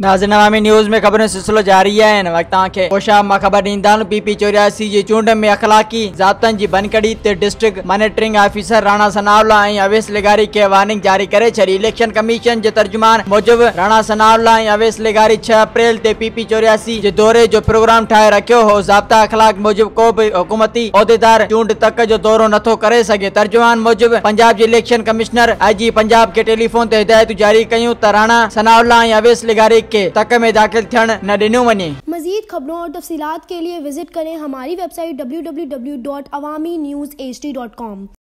नाज़िन अवामी news में ख़बरों सिलसिलो जारी है। वक्त तव्हांखे होशा माँ ख़बर ॾींदा पी चौरासी जी चूंड में अख़लाक़ी ज़ाब्तनि जी बनकड़ी district monitoring officer Rana Sanaullah ऐं लिगारी खे वार्निंग जारी करे छॾी। इलेक्शन कमीशन जे तर्जुमान मूजिबि राणा सनावला ऐं लिगारी छह अप्रैल ते पी चौरासी जे दौरे जो प्रोग्राम ठाहे रखियो हो। ज़ाब्ता अख़लाक मूजिबि को बि हुकूमती उहिदेदार चूंड तक जो दौरो नथो करे तर्जुमान मूजिबि पंजाब जे election commissioner I G Punjab खे टेलीफोन ते हिदायतूं जारी कयूं त राणा सनावला ऐं लिगारी के तक में दाखिल थियण न मजीद खबरों और तफसीत के लिए विज़िट करें हमारी website W W W dot Awami news H D dot com.